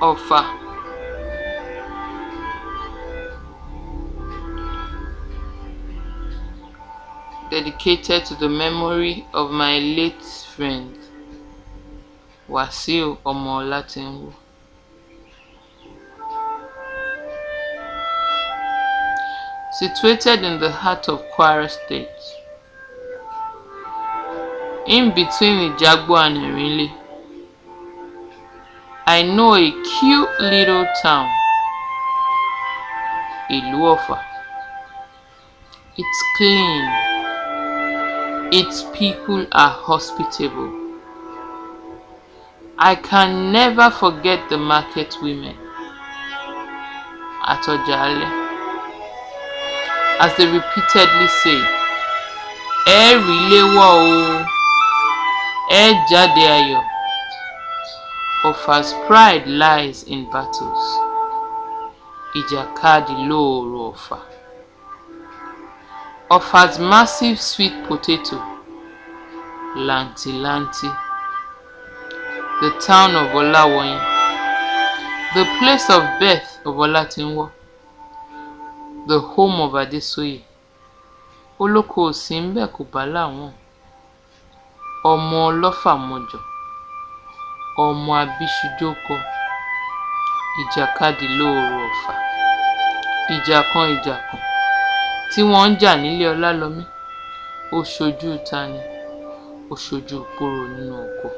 Ọ̀fà dedicated to the memory of my late friend Wàsíù ọmọ. Situated in the heart of Kwara State, in between Ijagbo and Erinle, I know a cute little town, Ìlú Ọ̀fà. It's clean. Its people are hospitable. I can never forget the market women at Ọjà'álẹ̀ as they repeatedly say, Ẹ rílé wọ̀ o, ẹ jáde ayọ̀. Ọ̀fà's pride lies in battles. Ìjàkadì lóòrò Ọ̀fà. Ọ̀fà's massive sweet potato, Lanti-Lanti. The town of Olawoyin, the place of birth of Olatinwo, the home of Adesoye. Olóko ò sí ńbẹ̀ kò bá láwọn. Ọmọ ọlọ́fà mọjọ̀, ọmọ abíṣujókọ. Ìjàkadì lóòrò Ọ̀fà. Ìjà kan ìjà kan tí wọ́n ń jà nílé Ọlálọmí. Ó ṣojú tani? Ó ṣojú Kúrò nínú oko.